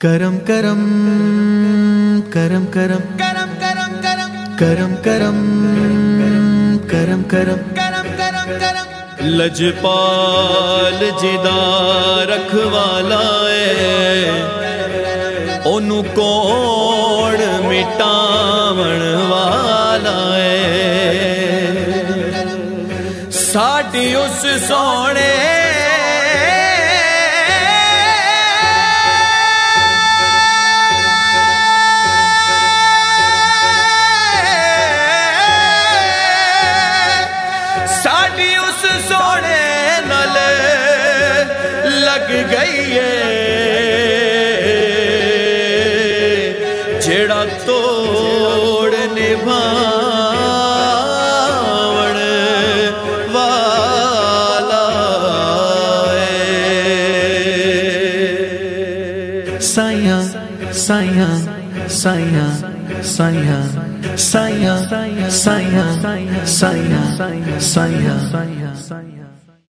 ਕਰਮ ਕਰਮ ਕਰਮ ਕਰਮ ਕਰਮ ਕਰਮ ਕਰਮ ਕਰਮ ਕਰਮ ਕਰਮ ਕਰਮ। ਕਰਮ ਕਰਮ ਕਰਮ। ਲਜਪਾਲ ਜੀ ਦਾ ਰਖਵਾਲਾ ਏ ਉਹਨੂੰ ਕੋੜ ਮਿਟਾਵਣ ਵਾਲਾ ਏ? ਸਾਡੀ ਉਸ ਸੋਹਣੇ ਸਾਡੀ ਉਸ ਸੋਹਣੇ ਨਾਲ ਲੱਗ ਗਈ ਏ। ਜਿਹੜਾ ਤੋੜ ਨਿਭਾਵਣ ਵਾਲਾ ਏ। ਸਾਇਆ ਸਾਇਆ ਸਾਇਆ saya saya saya saya saya saya.